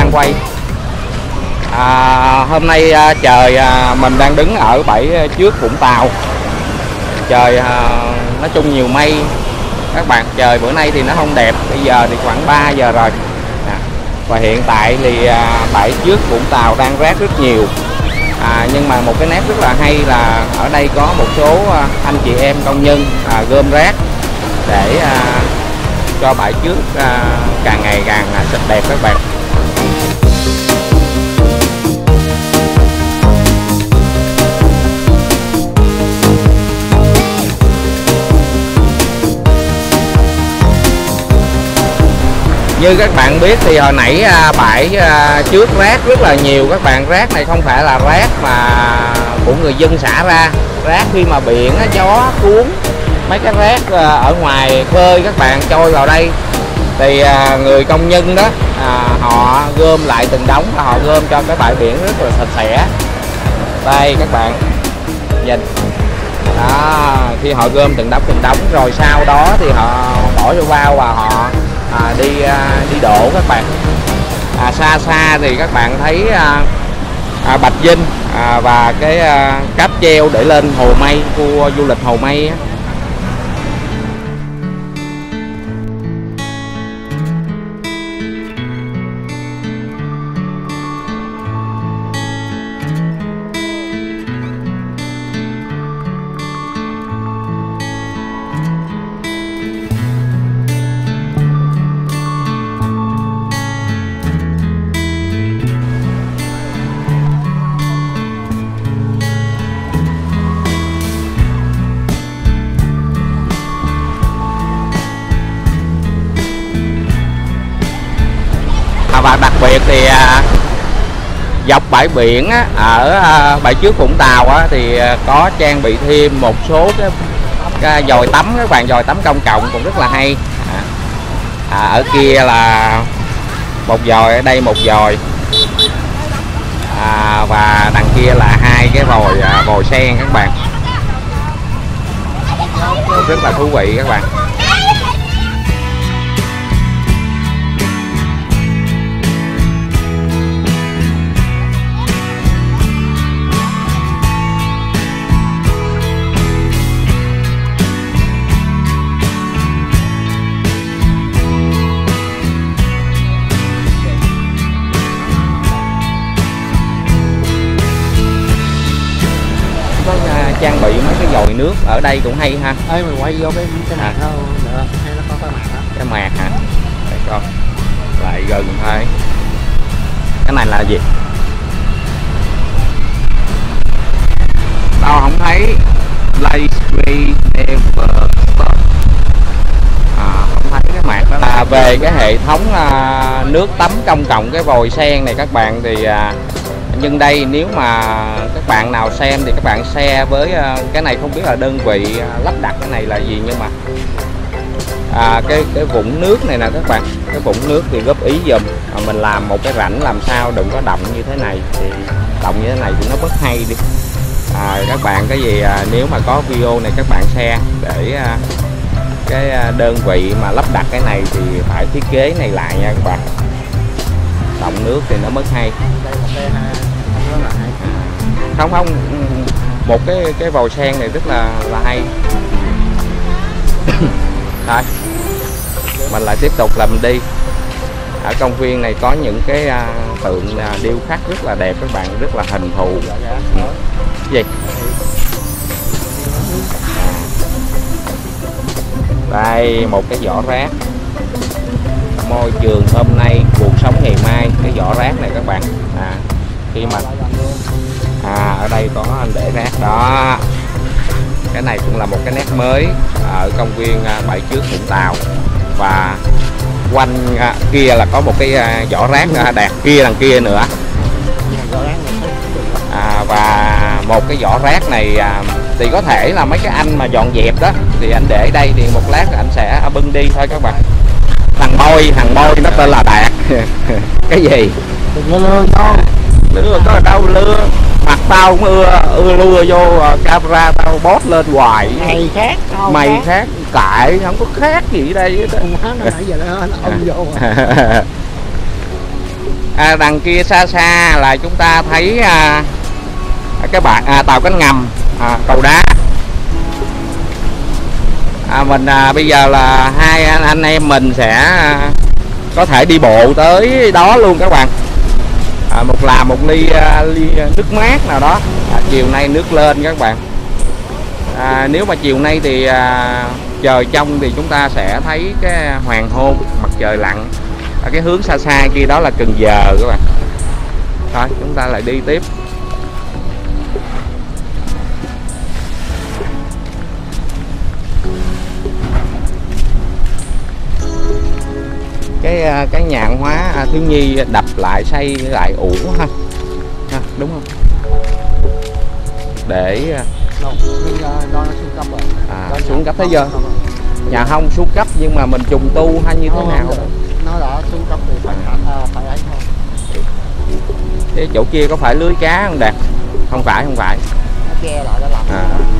đang À, hôm nay à, trời à, mình đang đứng ở bãi à, trước Vũng Tàu. Trời à, nói chung nhiều mây. Các bạn trời bữa nay thì nó không đẹp. Bây giờ thì khoảng 3 giờ rồi. À, và hiện tại thì à, bãi trước Vũng Tàu đang rác rất nhiều. À, nhưng mà một cái nét rất là hay là ở đây có một số à, anh chị em công nhân à, gom rác để à, cho bãi trước à, càng ngày càng à, sạch đẹp các bạn như các bạn biết thì hồi nãy à, bãi à, trước rác, rất là nhiều các bạn. Rác này không phải là rác mà của người dân xả ra. Rác khi mà biển gió cuốn, mấy cái rác à, ở ngoài khơi các bạn trôi vào đây thì à, người công nhân đó à, họ gom lại từng đống và họ gom cho cái bãi biển rất là sạch sẽ. Đây các bạn. Nhìn. Đó khi họ gom từng đống từng đống rồi sau đó thì họ bỏ vô bao và họ à, đi à, đi đổ các bạn. À, xa xa thì các bạn thấy à, à, bạch dinh à, và cái à, cáp treo để lên hồ mây khu à, du lịch hồ mây á. Dọc bãi biển á, à, ở à, bãi trước Vũng Tàu á, thì à, có trang bị thêm một số cái, cái dòi tắm các bạn dòi tắm công cộng cũng rất là hay. À, à, ở kia là một dòi ở đây một dòi. À, và đằng kia là hai cái vòi vòi sen các bạn. Rất là thú vị các bạn. Trang bị mấy cái dòi nước ở đây cũng hay ha. Ê mày quay vô cái cái À. này nó được hay nó có cái mặt đó. Cái mạc hả? Để coi. Lại gần thôi. Cái này là gì? Tao không thấy. Place we never stop. À, không thấy cái mạc đó. Là về cái hệ thống à, nước tắm công cộng cái vòi sen này các bạn thì nhưng đây nếu mà các bạn nào xem thì các bạn share với ờ, cái này không biết là đơn vị ờ, lắp đặt cái này là gì nhưng mà à, cái cái vũng nước này nè các bạn cái vũng nước thì góp ý dùm à, mình làm một cái rãnh làm sao đừng có động như thế này thì động như thế này thì nó bất hay đi. À, các bạn cái gì à, nếu mà có video này các bạn share để à, cái à, đơn vị mà lắp đặt cái này thì phải thiết kế này lại nha các bạn. Động nước thì nó mất hay. đây một nó là hay không không. Một cái cái vòi sen này rất là là hay. Rồi mình lại tiếp tục làm đi. Ở công viên này có những cái uh, tượng uh, điêu khắc rất là đẹp các bạn rất là hình thù. Ừ. gì? Đây một cái vỏ rác. Môi trường hôm nay cuộc sống ngày mai cái vỏ rác này các bạn. À khi mà à ở đây có anh để rác đó. Cái này cũng là một cái nét mới ở công viên à, bãi trước Vũng Tàu. Và quanh à, kia là có một cái à, vỏ rác đạt kia đằng kia nữa. À, và một cái vỏ rác này à, thì có thể là mấy cái anh mà dọn dẹp đó thì anh để đây thì một lát anh sẽ bưng đi thôi các bạn. Thằng bôi thằng bôi nó tên là đạt. Cái gì? Lơ nhau lưa có đâu lưa mặt tao cũng ưa ưa lưa vô ờ, camera tao post lên hoài. Mày khác không mày khác cãi không có khác gì ở đây hết ông hát nãy giờ nó ông vô mà. à, đằng kia xa xa là chúng ta thấy à, cái bạn à, tàu cánh ngầm à, cầu đá. À, mình à, bây giờ là hai anh, anh em mình sẽ à, có thể đi bộ tới đó luôn các bạn à, một là một ly, à, ly nước mát nào đó. À, chiều nay nước lên các bạn. À, nếu mà chiều nay thì à, trời trong thì chúng ta sẽ thấy cái hoàng hôn mặt trời lặn. Ở cái hướng xa xa kia đó là Cần Giờ các bạn. Thôi chúng ta lại đi tiếp. Cái à, cái nhà hóa à, thiếu nhi đập lại xây lại ủ ha ha đúng không để à, xuống cấp. À, xuống cấp thế giờ? nhà không xuống cấp nhưng mà mình trùng tu hay như thế nào. Nó đã xuống cấp thì phải phải ấy thôi. cái chỗ kia có phải lưới cá không đạt không phải không phải Nó che lại nó làm. À.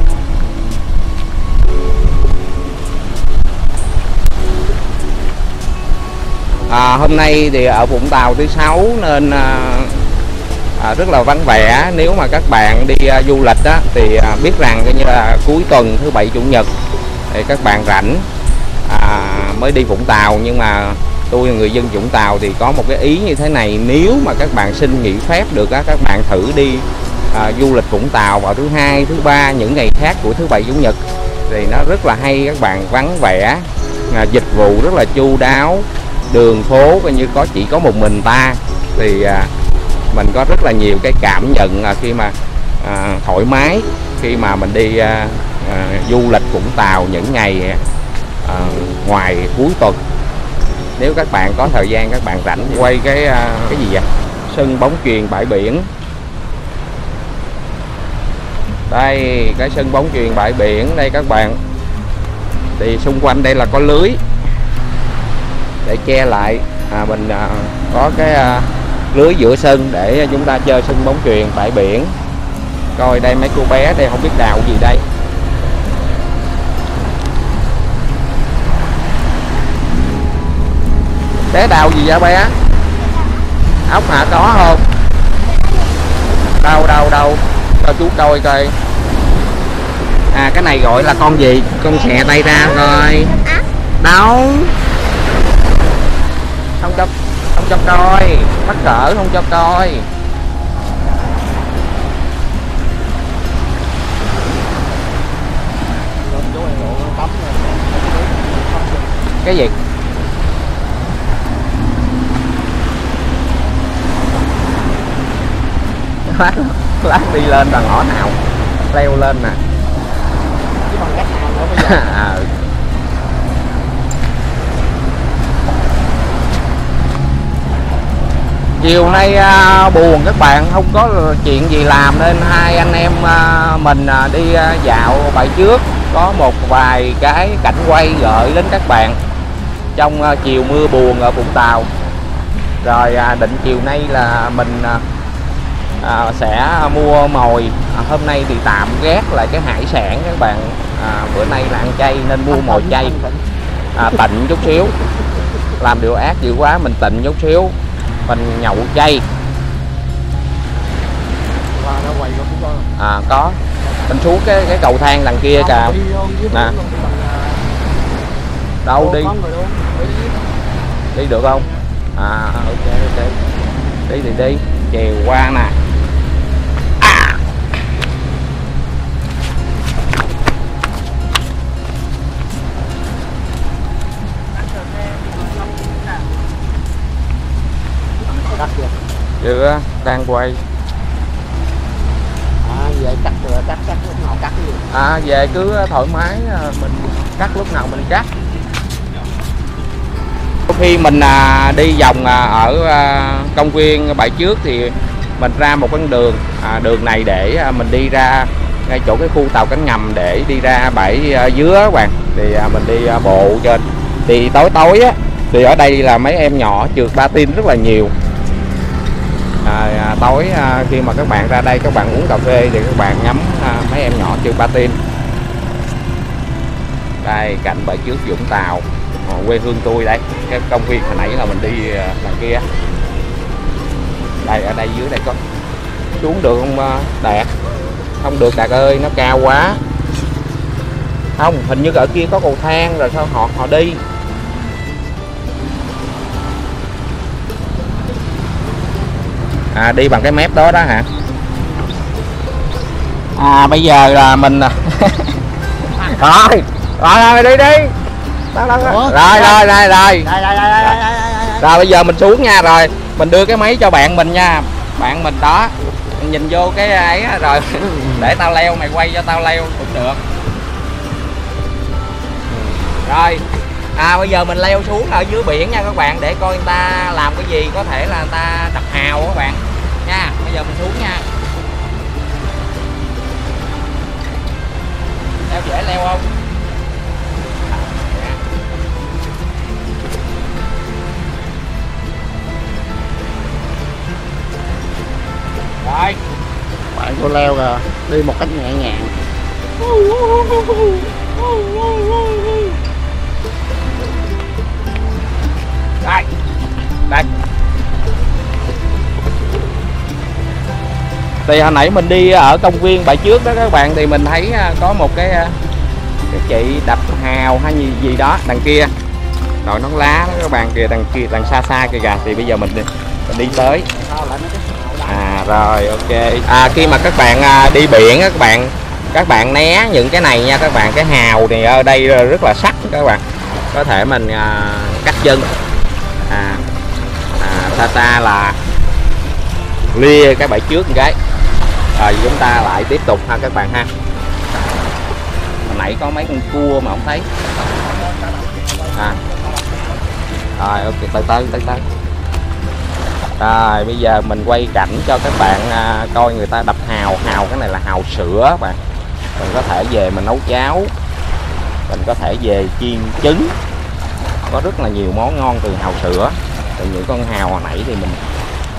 à, hôm nay thì ở Vũng Tàu thứ sáu nên à, à, rất là vắng vẻ. Nếu mà các bạn đi à, du lịch đó, thì à, biết rằng coi như là cuối tuần thứ bảy chủ nhật thì các bạn rảnh à, mới đi Vũng Tàu. Nhưng mà tôi là người dân Vũng Tàu thì có một cái ý như thế này. Nếu mà các bạn xin nghỉ phép được á, các bạn thử đi à, du lịch Vũng Tàu vào thứ hai thứ ba những ngày khác của thứ bảy chủ nhật thì nó rất là hay. Các bạn vắng vẻ à, dịch vụ rất là chu đáo đường phố coi như có chỉ có một mình ta thì à, mình có rất là nhiều cái cảm nhận à, khi mà à, thoải mái khi mà mình đi à, à, du lịch Vũng Tàu những ngày à, à ngoài cuối tuần. Nếu các bạn có thời gian các bạn rảnh quay cái à, cái gì vậy? Sân bóng chuyền bãi biển. Đây cái sân bóng chuyền bãi biển đây các bạn. Thì xung quanh đây là có lưới để che lại. À, mình à, có cái à, lưới giữa sân để chúng ta chơi sân bóng chuyền bãi biển. Coi đây mấy cô bé đây không biết đào gì đây. Bé đào gì vậy bé? Ốc hả có không? Đâu đâu đâu. Cho chú coi coi. À cái này gọi là con gì? Con xẹ tay ra coi. Đâu cho coi mắc cỡ không cho coi cái gì? Lát lát đi lên là ngõ nào? Leo lên nè. À. chiều nay à, buồn các bạn không có chuyện gì làm nên hai anh em à, mình à, đi à, dạo bãi trước. Có một vài cái cảnh quay gợi đến các bạn. Trong à, chiều mưa buồn ở Vũng Tàu. Rồi à, định chiều nay là mình à, à, sẽ mua mồi. À, hôm nay thì tạm ghét lại cái hải sản các bạn. À, bữa nay là ăn chay nên mua mồi chay. À, tịnh chút xíu. Làm điều ác dữ quá mình tịnh chút xíu mình nhậu chay. À, có. Mình xuống cái cái cầu thang đằng kia dưới Nè. à, đâu đi. Đi được không? À ok ok. Đi thì đi. Chèo qua nè chưa đang quay. À, vậy cắt rồi, cắt, cắt, lúc nào cắt gì? à về cứ thoải mái à, mình cắt lúc nào mình cắt. Khi mình à, đi vòng à, ở à, công viên bãi trước thì mình ra một con đường à, đường này để mình đi ra ngay chỗ cái khu tàu cánh ngầm để đi ra bãi dứa các bạn. Thì mình đi bộ trên. Thì tối tối á thì ở đây là mấy em nhỏ trượt patin rất là nhiều à, à, tối à, khi mà các bạn ra đây các bạn uống cà phê thì các bạn ngắm à, mấy em nhỏ chơi patin. Đây cảnh bãi trước Vũng Tàu. À, quê hương tôi đây. Cái công viên hồi nãy là mình đi à, đằng kia. Đây ở đây dưới đây có xuống được không à, đạt? Không được đạt ơi nó cao quá. Không hình như ở kia có cầu thang rồi sao họ họ đi. À đi bằng cái mép đó đó hả? À bây giờ là mình rồi rồi rồi đi đi. Đó. Ủa? rồi rồi rồi rồi. Đây đây đây đây đây đây đây. Rồi bây giờ mình xuống nha rồi. Mình đưa cái máy cho bạn mình nha. Bạn mình đó. Nhìn vô cái ấy á, rồi để tao leo mày quay cho tao leo cũng được. Rồi à bây giờ mình leo xuống ở dưới biển nha các bạn để coi người ta làm cái gì có thể là người ta đập hào các bạn. Nha bây giờ mình xuống nha. Leo dễ leo không? Rồi. Bạn cô leo kìa đi một cách nhẹ nhàng đây đây. Thì hồi nãy mình đi ở công viên bãi trước đó các bạn thì mình thấy à, có một cái à, cái chị đập hào hay gì gì đó đằng kia. Đội nón lá đó các bạn kìa đằng kia đằng xa xa kìa kìa thì bây giờ mình đi, mình đi tới. À rồi ok. À khi mà các bạn à, đi biển các bạn các bạn né những cái này nha các bạn cái hào thì ở đây rất là sắc các bạn. Có thể mình cắt chân xa xa là lia cái bãi trước một cái. Rồi chúng ta lại tiếp tục ha các bạn ha. Hồi nãy có mấy con cua mà không thấy. À. Rồi ok tới tới tới tới. Rồi bây giờ mình quay cảnh cho các bạn à, coi người ta đập hào. Hào cái này là hào sữa mà bạn. Mình có thể về mình nấu cháo. Mình có thể về chiên trứng. Có rất là nhiều món ngon từ hào sữa từ những con hào hồi nãy thì mình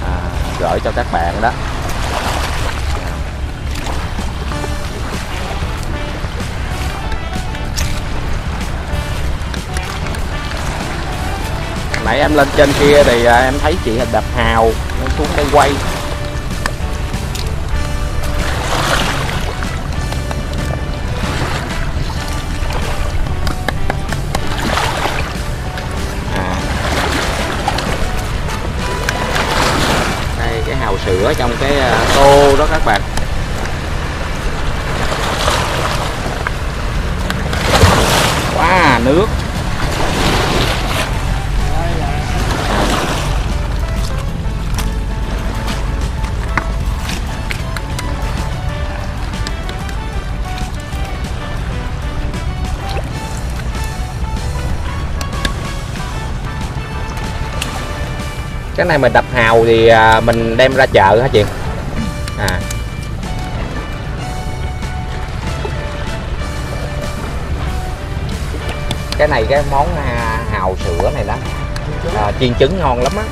à, gửi cho các bạn đó. Nãy em lên trên kia thì à, em thấy chị đập hào em xuống đây quay. Đây trong cái à, tô đó các bạn. Quá à, nước. Cái này mình đập hào thì à, mình đem ra chợ hả chị? À. Cái này cái món à, hào sữa này đó. À, chiên trứng ngon lắm á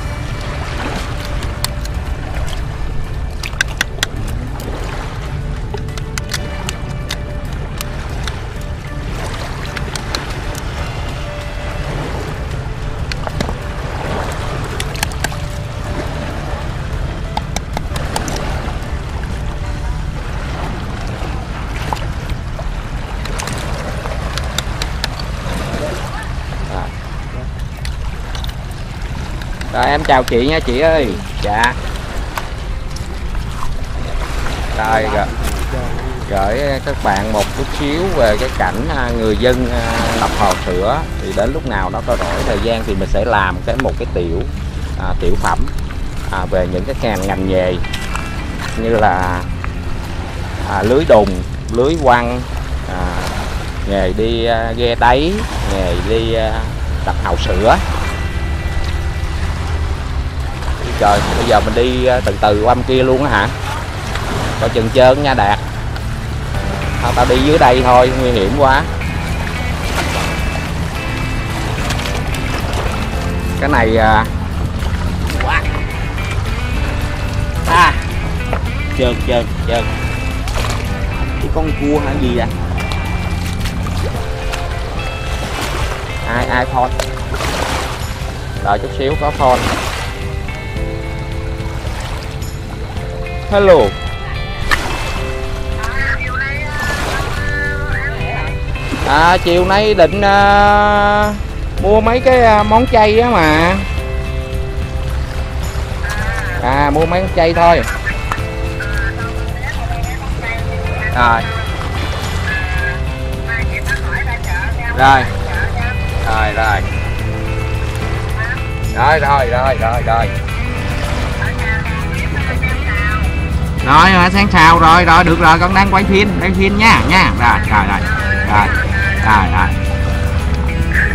Rồi em chào chị nha chị ơi. Dạ. Rồi gửi, gửi các bạn một chút xíu về cái cảnh à, người dân à, đập sữa Thì đến lúc nào nó có rỗi thời gian thì mình sẽ làm cái một cái tiểu à, tiểu phẩm à, về những cái ngành ngành nghề như là à, lưới đùng, lưới quăng, à, nghề đi à, ghe đáy, nghề đi à, đập hào sữa trời bây giờ mình đi ờ, từ từ qua bên kia luôn á hả? Coi chừng trơn nha đạt. Thôi tao đi dưới đây thôi nguy hiểm quá. Cái này à à trơn trơn trơn. Cái con cua hả gì vậy? Ai ai phone? Đợi chút xíu có phone hello. À chiều nay định uh, mua mấy cái uh, món chay á mà. À mua mấy món chay thôi. Rồi. Rồi. Rồi rồi. Rồi rồi rồi rồi rồi. Rồi sáng sao rồi rồi được rồi con đang quay phim quay phim nha nha rồi rồi rồi rồi rồi rồi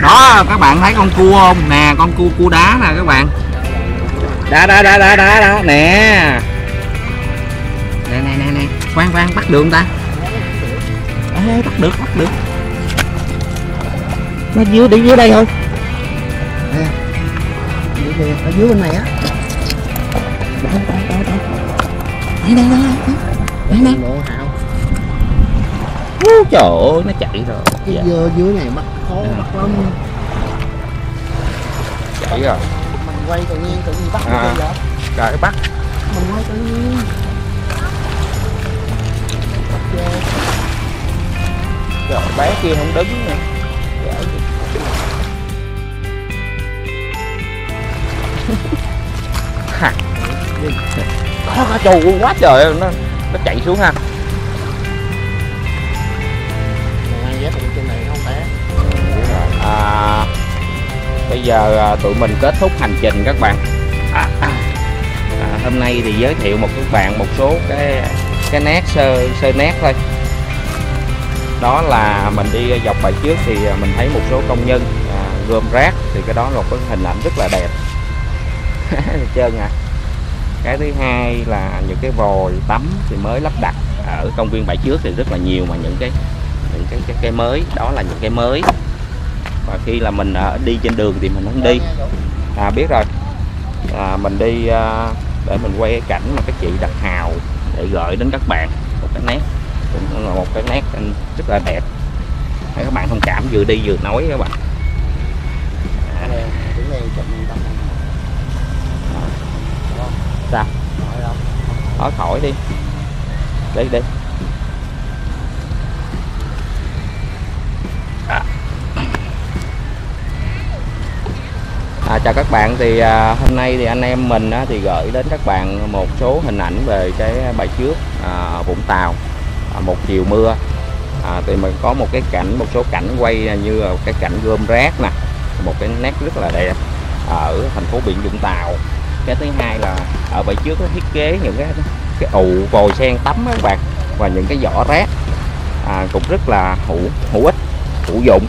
đó các bạn thấy con cua không nè con cua cua đá nè các bạn đá đá đá đá đá đó nè nè nè nè nè khoan khoan bắt được không ta Ê, bắt được bắt được nó dưới đi dưới đây thôi nè dưới bên này á đây đây đây đây đây Ú, trời ơi nó chạy rồi cái dạ. dơ dưới này mắc khó mắc lắm. Chạy rồi à? mình quay tự nhiên tự nhiên bắt à. vậy? Trời bắt. Mình quay tự nhiên. Trời bé kia không đứng nữa. Hả? Có cả trù quá trời nó nó chạy xuống ha. À, bây giờ à, tụi mình kết thúc hành trình các bạn. À, à, à, hôm nay thì giới thiệu một các bạn một số cái cái nét sơ sơ nét thôi. Đó là mình đi dọc bài trước thì à, mình thấy một số công nhân à, gom rác thì cái đó là một cái hình ảnh rất là đẹp. Trơn à cái thứ hai là những cái vòi tắm thì mới lắp đặt ở công viên bãi trước thì rất là nhiều mà những cái những cái cái, cái mới đó là những cái mới. Và khi là mình à, đi trên đường thì mình không đi. À biết rồi. À, mình đi à, để mình quay cái cảnh mà các chị đặt hào để gửi đến các bạn một cái nét cũng là một cái nét rất là đẹp. Để các bạn thông cảm vừa đi vừa nói các bạn. À, Nè, này chụp sao Nói đâu hỏi khỏi đi. Đi đi. À. À, chào các bạn. Thì à, hôm nay thì anh em mình á, thì gửi đến các bạn một số hình ảnh về cái bài trước à, Vũng Tàu à, một chiều mưa. À, thì mình có một cái cảnh một số cảnh quay như là cái cảnh gom rác nè một cái nét rất là đẹp ở thành phố biển Vũng Tàu. Cái thứ hai là Ờ, ở bãi trước nó thiết kế những cái cái ụ vòi sen tắm các bạn và những cái vỏ rác. À, cũng rất là hữu hữu ích hữu dụng.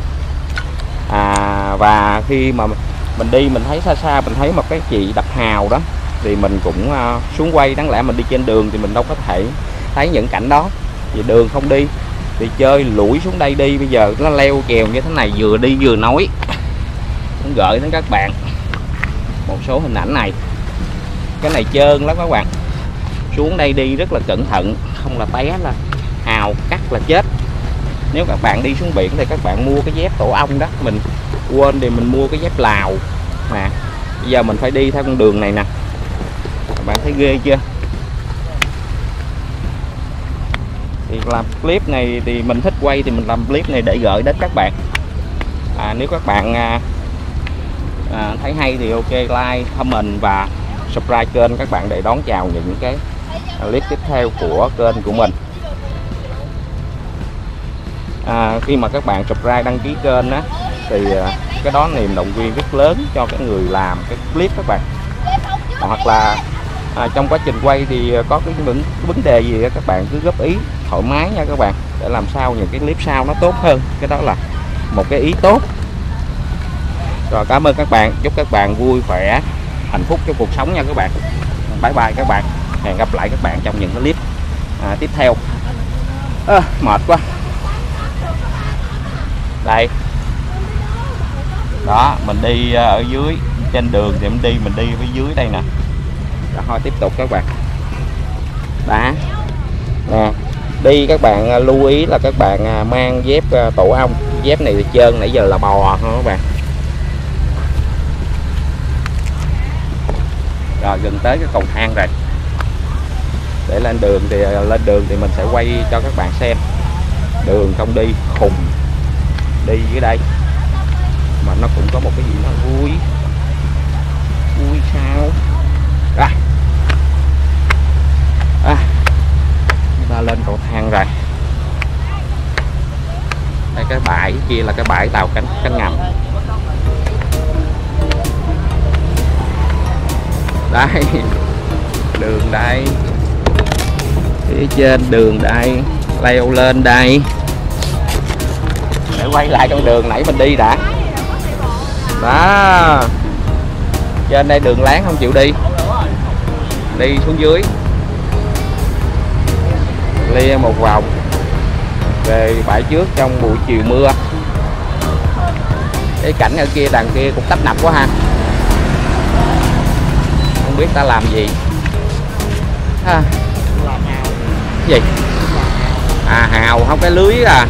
À, và khi mà mình đi mình thấy xa xa mình thấy một cái chị đập hào đó thì mình cũng à, xuống quay. Đáng lẽ mình đi trên đường thì mình đâu có thể thấy những cảnh đó. Vì đường không đi thì chơi lủi xuống đây đi. Bây giờ nó leo kèo như thế này vừa đi vừa nói. Muốn gửi đến các bạn một số hình ảnh này cái này trơn lắm các bạn. Xuống đây đi rất là cẩn thận không là té là hào cắt là chết. Nếu các bạn đi xuống biển thì các bạn mua cái dép tổ ong đó mình quên thì mình mua cái dép lào. Nè bây giờ mình phải đi theo con đường này nè. Các bạn thấy ghê chưa? Thì làm clip này thì mình thích quay thì mình làm clip này để gửi đến các bạn. À, nếu các bạn à, à, thấy hay thì ok like comment và subscribe kênh các bạn để đón chào những cái clip tiếp theo của kênh của mình. À, khi mà các bạn subscribe đăng ký kênh á thì à, cái đó niềm động viên rất lớn cho cái người làm cái clip các bạn. Hoặc là à, trong quá trình quay thì có cái những vấn đề gì các bạn cứ góp ý thoải mái nha các bạn để làm sao những cái clip sau nó tốt hơn. Cái đó là một cái ý tốt. Rồi cảm ơn các bạn. Chúc các bạn vui khỏe hạnh phúc cho cuộc sống nha các bạn. Bye bye các bạn. Hẹn gặp lại các bạn trong những cái clip à, tiếp theo. À, mệt quá. Đây. Đó mình đi à, ở dưới trên đường thì mình đi mình đi phía dưới đây nè. Rồi thôi tiếp tục các bạn. Đã. Nè đi các bạn à, lưu ý là các bạn à, mang dép tổ ong. Dép này thì trơn nãy giờ là bò thôi các bạn. Rồi gần tới cái cầu thang rồi. Để lên đường thì à, lên đường thì mình sẽ quay cho các bạn xem. Đường không đi khùng. Đi dưới đây. Mà nó cũng có một cái gì nó vui. Vui sao? Rồi. À, chúng ta lên cầu thang rồi. Đây cái bãi kia là cái bãi tàu cánh cánh ngầm. Đây. Đường đây. Phía trên đường đây. Leo lên đây. Để quay lại con đường nãy mình đi đã. Đó. Trên đây đường láng không chịu đi. Đi xuống dưới. Lia một vòng. Về bãi trước trong buổi chiều mưa. Cái cảnh ở kia, đằng kia cũng tấp nập quá ha không biết ta làm gì. Cái gì? À hào không cái lưới à.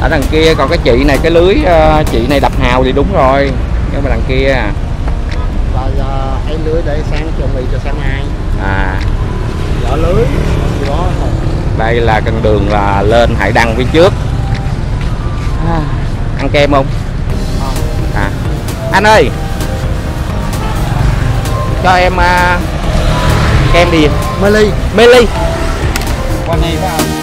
Ở đằng kia còn cái chị này cái lưới ờ, chị này đập hào thì đúng rồi. Nhưng mà đằng kia à. giờ ấy lưới để sáng chuẩn bị cho sáng mai. À. Vỏ lưới đó. Đây là con đường là lên hải đăng phía trước. À, ăn kem không? Không. à. Anh ơi cho em à, kem đi. Mê ly. Mê ly. Con này phải không